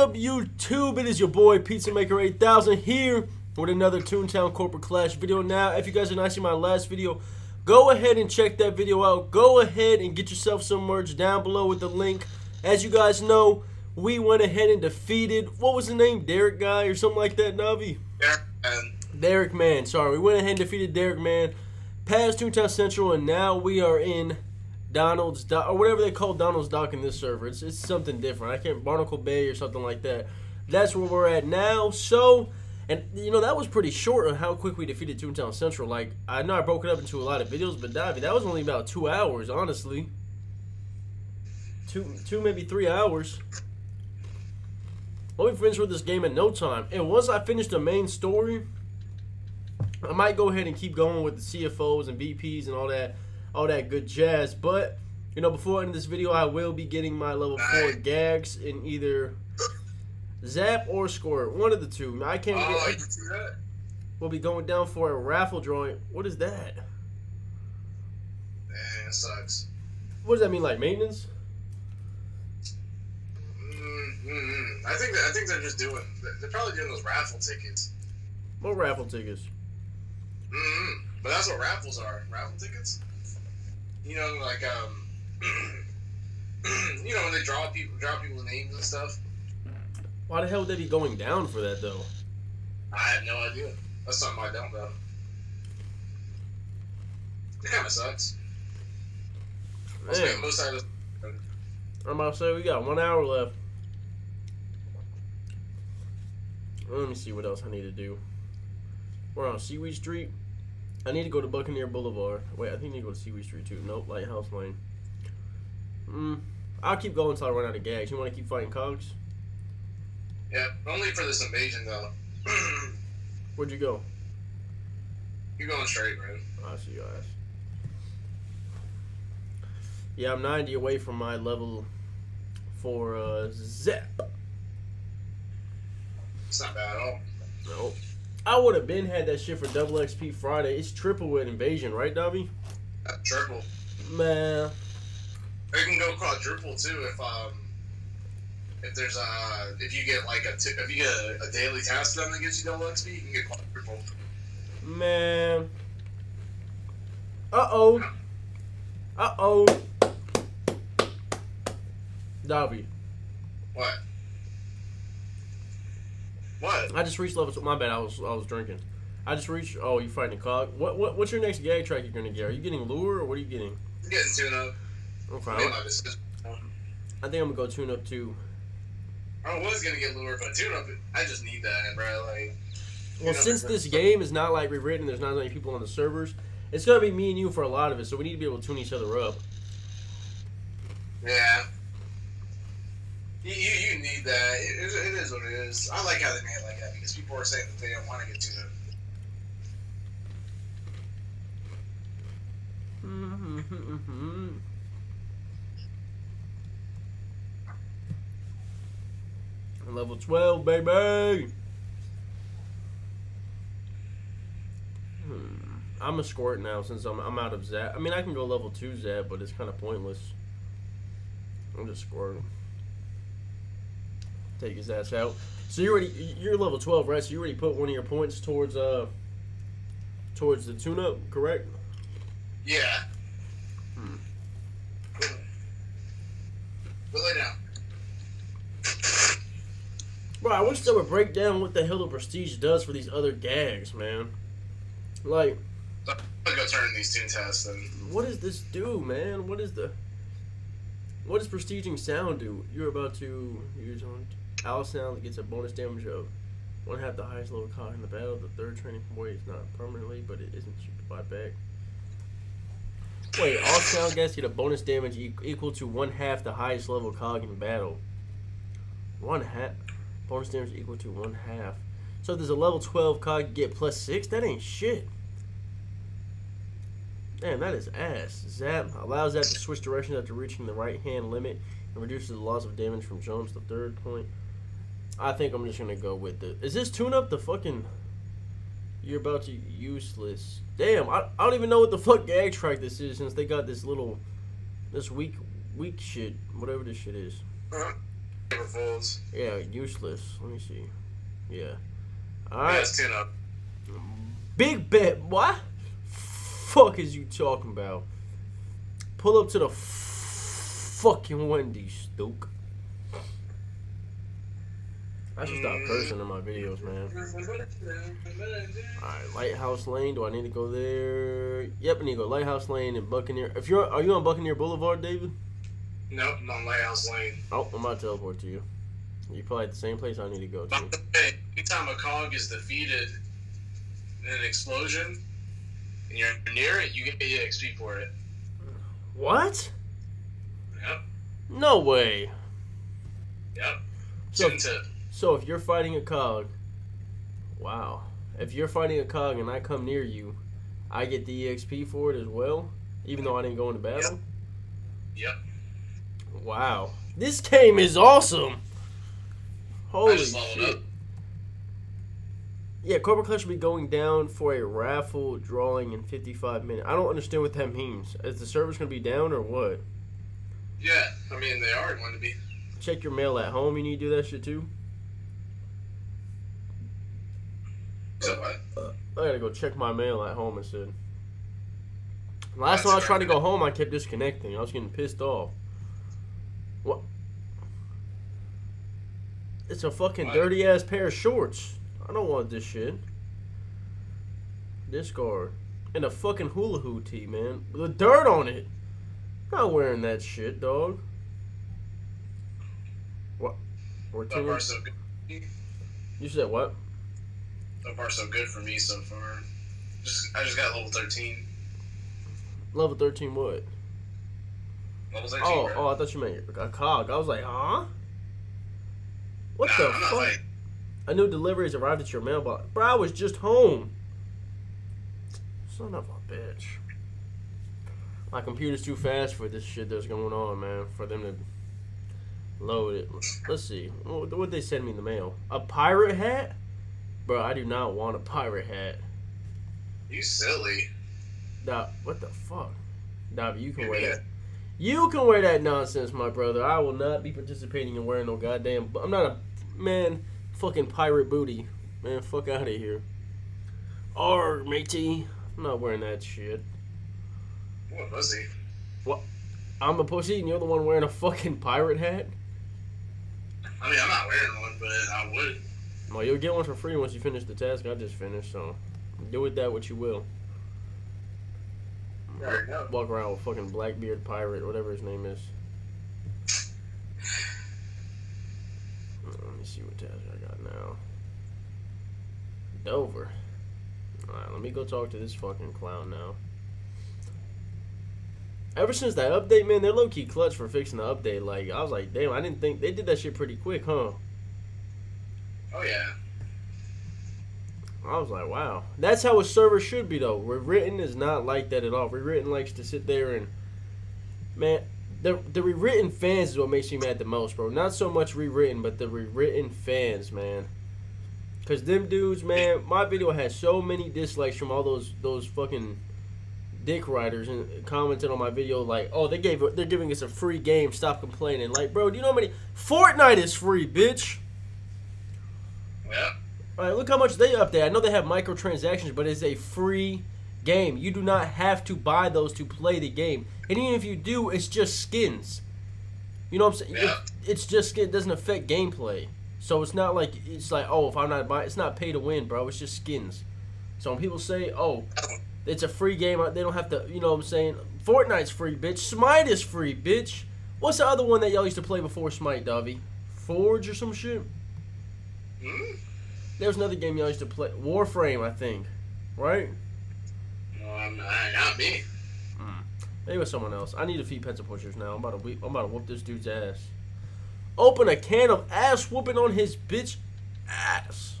One. What is up, YouTube? It is your boy Pizza Maker 8000 here with another Toontown Corporate Clash video. Now, if you guys are not seeing my last video, go ahead and check that video out. Go ahead and get yourself some merch down below with the link. As you guys know, we went ahead and defeated what was the name? Derek guy or something like that, Navi? Derrick Man. Derrick Man. Sorry, we went ahead and defeated Derrick Man, past Toontown Central, and now we are in Donald's Dock, or whatever they call Donald's Dock in this server. It's, it's something different. I can't Barnacle Bay or something like that. That's where we're at now. So, and you know that was pretty short on how quick we defeated Toontown Central. Like I know I broke it up into a lot of videos, but Davy, that was only about two hours, honestly. Two, two maybe three hours. We'll be finished with this game in no time. And once I finish the main story, I might go ahead and keep going with the CFOs and VPs and all that all that good jazz. But you know, before I end this video, I will be getting my level four gags in either Zap or Squirt, one of the two. I can't. Oh, get, that? we'll be going down for a raffle drawing. What is that? Man, it sucks. What does that mean? Like maintenance? Mm, mm, mm. I think that, I think they're just doing. They're probably doing those raffle tickets. What raffle tickets? Mm, but that's what raffles are. Raffle tickets. You know, like um, you know when they draw people, draw people's names and stuff. Why the hell would they be going down for that though? I have no idea. That's something I don't know. It kind of sucks. Man, most of I'm about to say we got one hour left. Let me see what else I need to do. We're on Seaweed Street. I need to go to Buccaneer Boulevard. Wait, I think I need to go to Seaweed Street too. Nope, Lighthouse Lane. Hmm. I'll keep going until I run out of gags. You want to keep fighting cogs? Yeah, only for this invasion though. Where'd you go? You're going straight, man. I see your ass. Yeah, I'm 90 away from my level for uh, Zap. It's not bad at all. Nope. I would have been had that shit for double XP Friday. It's triple with invasion, right, Dobby? That's triple. Man, It can go quadruple too if um if there's a if you get like a t- if you get a, a daily task done that gives you double XP, you can get quadruple. man. Uh oh. Uh oh. Dobby, What? What? I just reached level. Two. My bad. I was I was drinking. I just reached. Oh, you fighting a cog? What what what's your next gag track you're gonna get? Are you getting lure or what are you getting? I'm getting tune up. Okay, I made. Um, I think I'm gonna go tune up too. I was gonna get lure, but tune up. I just need that, bro. Like, Well, since is- this game is not like rewritten, there's not as many people on the servers. It's gonna be me and you for a lot of it, so we need to be able to tune each other up. yeah. That. It, it, it is what it is. I like how they made it like that because people are saying that they don't want to get tuned up. Level 12, baby! Hmm. I'm a squirt now since I'm, I'm out of Zap. I mean, I can go level 2 Zap, but it's kind of pointless. I'm just squirting. Take his ass out. So you already you're level 12, right? So you already put one of your points towards uh towards the tune-up, correct? Yeah. Hmm. Lay down. Bro, I wish they would break down what the hell the prestige does for these other gags, man. Like, I'm gonna go turn these tune tests and what does this do, man? What is the what does prestiging sound do? You're about to use on owl sound gets a bonus damage of one half the highest level cog in the battle. The third training point is not permanently, but it isn't cheap to buy back. Wait, all sound guys get a bonus damage e- equal to one half the highest level cog in battle. One half bonus damage equal to one half. So if there's a level 12 cog, get plus six. That ain't shit. Damn, that is ass. Zap allows that to switch directions after reaching the right hand limit and reduces the loss of damage from jumps. The third point. I think I'm just gonna go with the. Is this tune up the fucking? You're about to useless. Damn, I, I don't even know what the fuck gag track this is since they got this little, this weak weak shit, whatever this shit is. Yeah, useless. Let me see. Yeah. All right. Yeah, right. it's ten up. Big bet. What? Fuck is you talking about? Pull up to the f- fucking Wendy's, Stoke. I should stop cursing in my videos, man. Alright, Lighthouse Lane. Do I need to go there? Yep, I need to go Lighthouse Lane and Buccaneer. If you're, are you on Buccaneer Boulevard, David? Nope, I'm on Lighthouse Lane. Oh, I'm about to teleport to you. You're probably at the same place I need to go to. the way, anytime a cog is defeated in an explosion and you're near it, you get EXP for it. What? Yep, No way. yep. So-. So if you're fighting a cog, wow. If you're fighting a cog and I come near you, I get the EXP for it as well, even though I didn't go into battle. Yep. Wow, this game is awesome. Holy shit! Yeah, Corporate Clash will be going down for a raffle drawing in 55 minutes. I don't understand what that means. Is the server's gonna be down or what? Yeah, I mean, they are going to be. Check your mail at home. You need to do that shit too. I gotta go check my mail at home instead. Last time I was trying to go home, I kept disconnecting. I was getting pissed off. What? It's a fucking What? dirty ass pair of shorts. I don't want this shit. Discard. And a fucking hula hoop tee, man. With dirt on it. Not wearing that shit, dog. What? We're two. You said what? So far, so good for me so far. Just, I just got level 13. Level 13 what? Level 13, Oh, bro. oh, I thought you meant a cog. I was like, huh? What Nah, the I'm fuck? fighting. A new delivery has arrived at your mailbox. Bro, I was just home. Son of a bitch. My computer's too fast for this shit that's going on, man. For them to load it. Let's see. What they send me in the mail? A pirate hat? Bro, I do not want a pirate hat. You silly. Nah, what the fuck? Nah, you can wear me that. You can wear that nonsense, my brother. I will not be participating in wearing no goddamn. I'm not a man. Fucking pirate booty, man. Fuck out of here. Arr, matey. I'm not wearing that shit. What pussy? What? I'm a pussy, and you're the one wearing a fucking pirate hat. I mean, I'm not wearing one, but I would. Well, you'll get one for free once you finish the task I just finished. So, do with that what you will. There you go. Walk around with fucking Blackbeard pirate, whatever his name is. Let me see what task I got now. Dover. Alright, let me go talk to this fucking clown now. Ever since that update, man, they're low key clutch for fixing the update. Like, I was like, damn, I didn't think they did that shit pretty quick, huh? Oh, yeah. I was like, wow. That's how a server should be, though. Rewritten is not like that at all. Rewritten likes to sit there and, man, the the rewritten fans is what makes me mad the most, bro. Not so much rewritten, but the rewritten fans, man. Cause them dudes, man, my video has so many dislikes from all those those fucking dick writers and commented on my video like, oh, they gave they're giving us a free game. Stop complaining. Like, bro, do you know how many Fortnite is free, bitch? Yeah. All right, look how much they update. I know they have microtransactions, but it's a free game. You do not have to buy those to play the game. And even if you do, it's just skins. You know what I'm saying? Yeah. It- it's just skin. It doesn't affect gameplay. So it's not like it's like oh if I'm not buying, it's not pay to win, bro. It's just skins. So when people say oh it's a free game, uh, they don't have to. You know what I'm saying? Fortnite's free, bitch. Smite is free, bitch. What's the other one that y'all used to play before Smite, Dovey? Forge or some shit? Hmm? There was another game y'all used to play, Warframe, I think, right? No, I'm not, me. Maybe it was someone else. I need to feed pencil pushers now. I'm about to whoop, I'm about to whoop this dude's ass. Open a can of ass whooping on his bitch ass.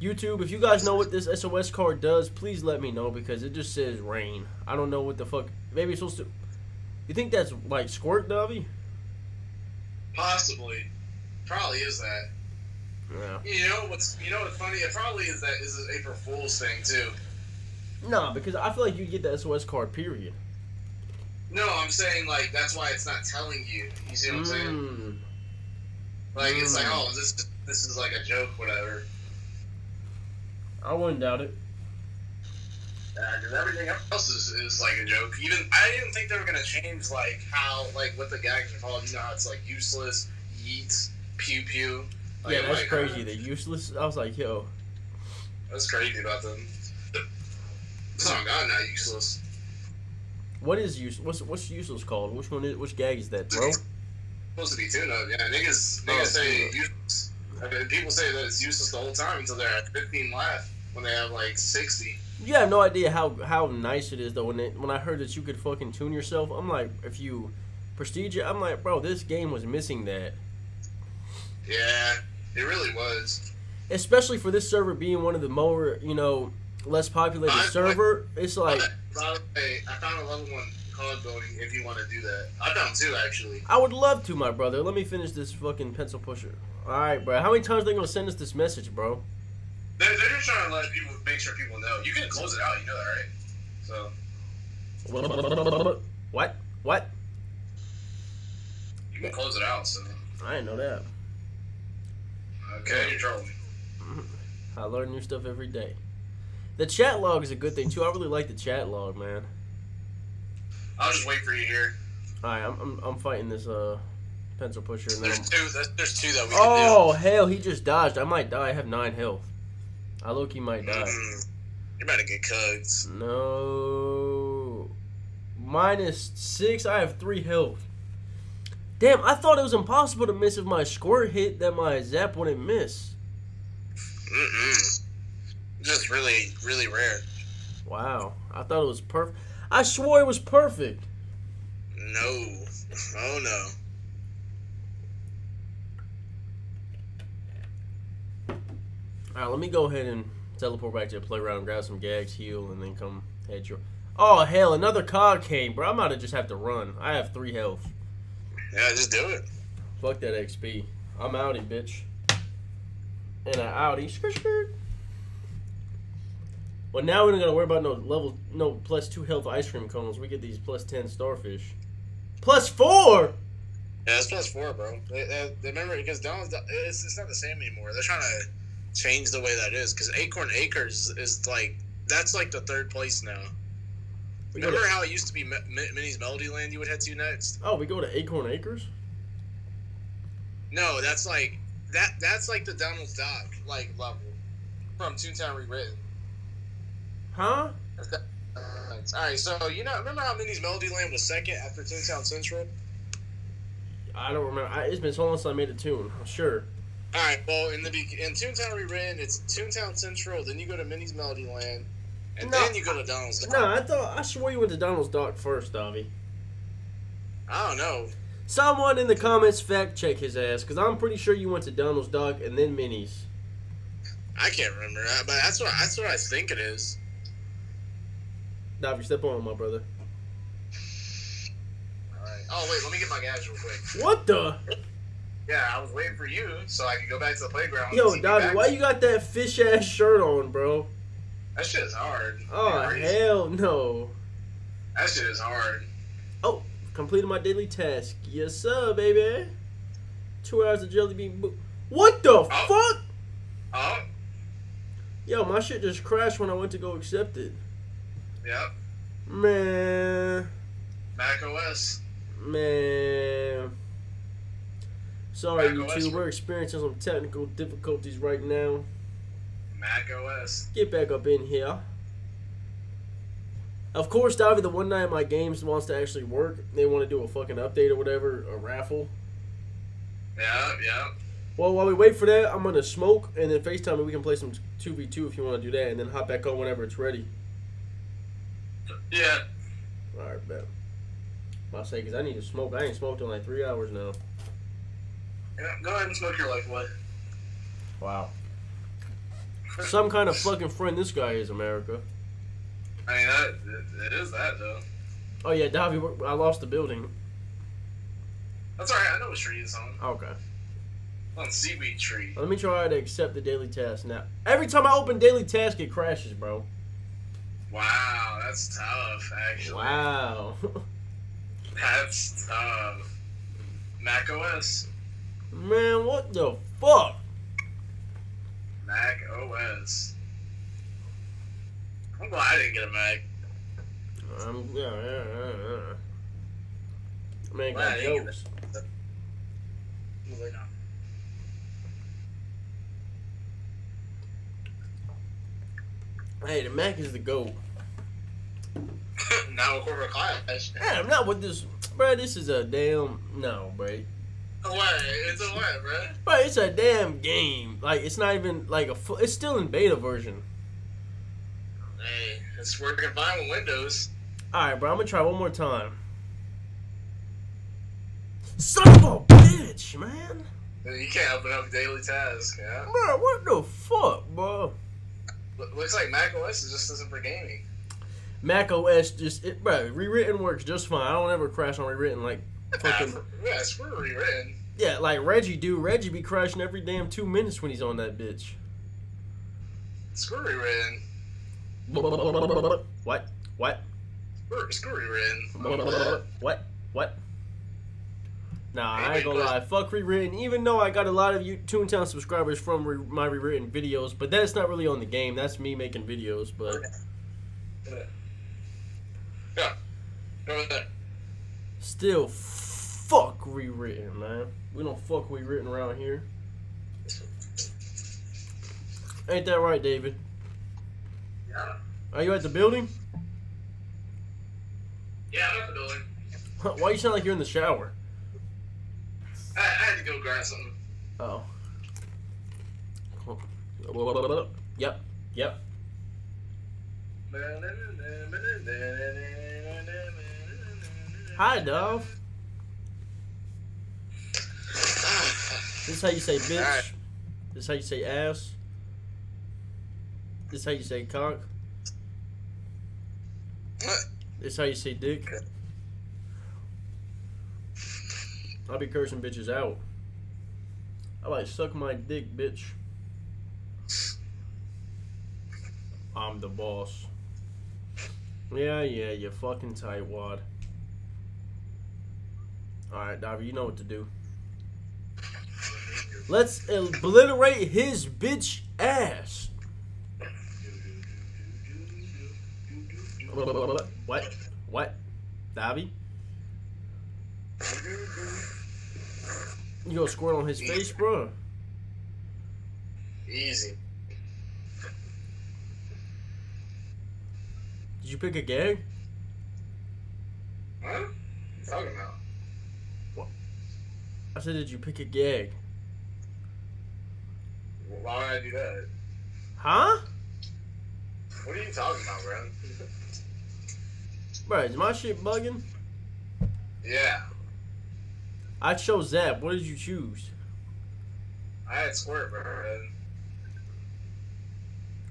YouTube, if you guys know what this SOS card does, please let me know because it just says rain. I don't know what the fuck. Maybe it's supposed to. You think that's like squirt, Dovey? Possibly. Probably is that. Yeah. You know what's you know what's funny? It probably is that is an April Fool's thing too. Nah, because I feel like you get the SOS card. Period. No, I'm saying like that's why it's not telling you. You see what I'm saying? Mm. Like it's like, Mm. oh, this this is like a joke, whatever. I wouldn't doubt it. Because everything else is, is like a joke. Even I didn't think they were gonna change like how like what the gags are called. You know how it's like useless, yeets, pew pew. Like, yeah, that's like, crazy. uh, They're useless. I was like, yo, That's crazy about them. Oh God, not useless. what is use? What's what's useless called? Which one is? Which gag is that, bro? Supposed to be tuna. Yeah, niggas Oh, niggas say useless. I mean, people say that it's useless the whole time until they're at 15 left when they have like 60. You have no idea how how nice it is though. When it, when I heard that you could fucking tune yourself, I'm like, if you prestige it, I'm like, bro, this game was missing that. Yeah, it really was. Especially for this server being one of the more you know less populated I- server. It's like By the way, I found a level one card building if you want to do that. I found two actually. I would love to, my brother. Let me finish this fucking pencil pusher. All right, bro. How many times are they gonna send us this message, bro? They're, they're just trying to let people make sure people know. You can close it out, you know that, right? So What? What? you can close it out. So I didn't know that. okay, you're trolling. I learn new stuff every day. The chat log is a good thing too. I really like the chat log, man. I'll just wait for you here. All right, I'm I'm, I'm fighting this uh pencil pusher. And There's two. There's, there's two that we oh hell, he just dodged. I might die. I have nine health. I look, he might die. Mm, you're about to get cugged. No. Minus six. I have three health. Damn, I thought it was impossible to miss if my squirt hit that my zap wouldn't miss. Mm-mm. Just really, really rare. Wow. I thought it was perfect. I swore it was perfect. No. Oh no. Alright, let me go ahead and teleport back to the playground, grab some gags, heal, and then come head your. Oh hell, another cog came, bro. I might have just have to run. I have three health. Yeah, just do it. Fuck that XP. I'm outie, bitch. And an outie. Skirt, skirt. Well, now we don't gotta worry about no level, no plus two health ice cream cones. We get these plus ten starfish. Plus four. Yeah, it's plus four, bro. They, they, they remember because Donald's it's, it's not the same anymore. They're trying to change the way that is because Acorn Acres is like that's like the third place now. Remember to, how it used to be Mi- Mi- Minnie's Melody Land you would head to next? oh, we go to Acorn Acres. No, that's like that. That's like the Donald's Dock like level from Toontown Rewritten. Huh? All right, so you know, remember how Minnie's Melody Land was second after Toontown Central? I don't remember. I, it's been so long since I made a tune. Sure. All right, well, in the be- in Toontown Rewritten, it's Toontown Central. Then you go to Minnie's Melody Land, and No. then you go to Donald's Dock. No, I thought I swore you went to Donald's Dock first, Davi. I don't know. Someone in the comments fact check his ass, cause I'm pretty sure you went to Donald's Dock and then Minnie's. I can't remember, but that's what that's what I think it is. Davi, step on, my brother. All right. Oh wait, let me get my gas real quick. What the? Yeah, I was waiting for you so I could go back to the playground. Yo, and see you Davi, back. why you got that fish ass shirt on, bro? That shit is hard. Oh hell no. That shit is hard. Oh, completed my daily task. Yes, sir, baby. Two hours of jelly bean. Bo- what the oh. fuck? Oh, Yo, my shit just crashed when I went to go accept it. yep. Man, Mac OS. man. Sorry, OS. YouTube. We're experiencing some technical difficulties right now. Mac OS. Get back up in here. Of course, Davi, the one night my games wants to actually work, they want to do a fucking update or whatever, a raffle. Yeah, yeah. Well, while we wait for that, I'm gonna smoke and then FaceTime and we can play some 2v2 if you want to do that, and then hop back on whenever it's ready. Yeah. Alright, bet. I'll say, because I need to smoke. I ain't smoked in like three hours now. Yeah. Go ahead and smoke your life away. Wow. Some kind of fucking friend this guy is, America. I mean, that it, it is that though. Oh, yeah, Davi, I lost the building. That's alright. I know what tree is on. Okay. On Seaweed Street. Let me try to accept the daily task now. Every time I open daily task, it crashes, bro. Wow, that's tough. Actually. Wow. That's uh, Mac OS. Man, what the fuck? Mac OS. I'm glad I didn't get a Mac. Um, yeah, yeah, yeah, yeah. Man, got jokes. Not. Hey, the Mac is the goat. now a Corporate Clash. Hey, I'm not with this, bro. This is a damn no, bro. What? It's a what, bro? Bro, it's a damn game. Like, it's not even like a. Fu- it's still in beta version. Hey, it's working fine with Windows. All right, bro. I'm gonna try one more time. Son of a bitch, man. You can't open up daily tasks, yeah? Bro, what the fuck, bro? Lo- Looks like Mac OS is just isn't for gaming. Mac OS just, it, bro. Rewritten works just fine. I don't ever crash on rewritten. Like, fucking. yeah, it's rewritten. Yeah, like Reggie do. Reggie be crashing every damn two minutes when he's on that bitch. Screw rewritten. What? What? Screw, rewritten. What? What? Nah, I ain't gonna lie. Fuck rewritten. Even though I got a lot of you Toontown subscribers from re- my rewritten videos, but that's not really on the game. That's me making videos. But Yeah. Over there. still, rewritten, man. We don't fuck rewritten around here. Ain't that right, David? Yeah. Are you at the building? Yeah, I'm at the building. Why you sound like you're in the shower? I, I had to go grab something. Oh. Yep. Yep. Hi, Dove. This is how you say bitch. Alright. This is how you say ass. This is how you say cock. What? This is how you say dick. I'll be cursing bitches out. I like suck my dick, bitch. I'm the boss. Yeah, yeah, you fucking tightwad. Alright, Davi, you know what to do. Let's obliterate his bitch ass. What? What? Davi? You gonna squirt on his face, bro? Easy. Did you pick a gag? Huh? What you talking about? What? I said, did you pick a gag? Why would I do that? Huh? What are you talking about, bro? Bro, is my shit bugging? yeah. I chose Zap. What did you choose? I had squirt, bro.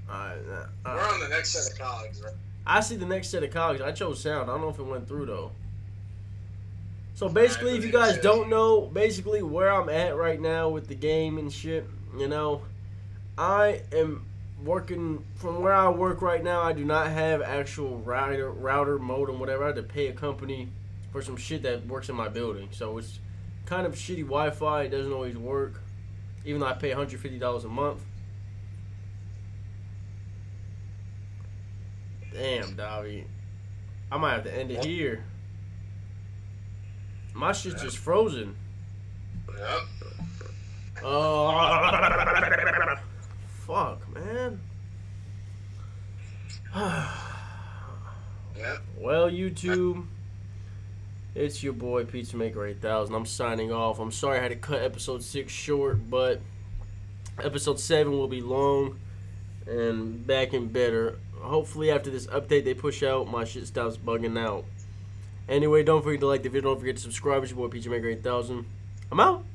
Alright, nah, uh. We're alright. on the next set of cogs, bro. I see the next set of cogs. I chose sound. I don't know if it went through though. So basically, if you guys don't know, basically where I'm at right now with the game and shit, you know, I am working from where I work right now. I do not have actual router, router modem, whatever. I had to pay a company for some shit that works in my building. So it's kind of shitty Wi-Fi. It doesn't always work, even though I pay 150 dollars a month. Damn, Davi. I might have to end it here. My shit's just frozen. Yep. Oh, fuck, man. Well, YouTube, it's your boy Pizza Maker 8000. I'm signing off. I'm sorry I had to cut episode 6 short, but episode 7 will be long and back and better. Hopefully, after this update they push out, my shit stops bugging out. Anyway, don't forget to like the video. Don't forget to subscribe. It's your boy Pizza Maker 8000. I'm out.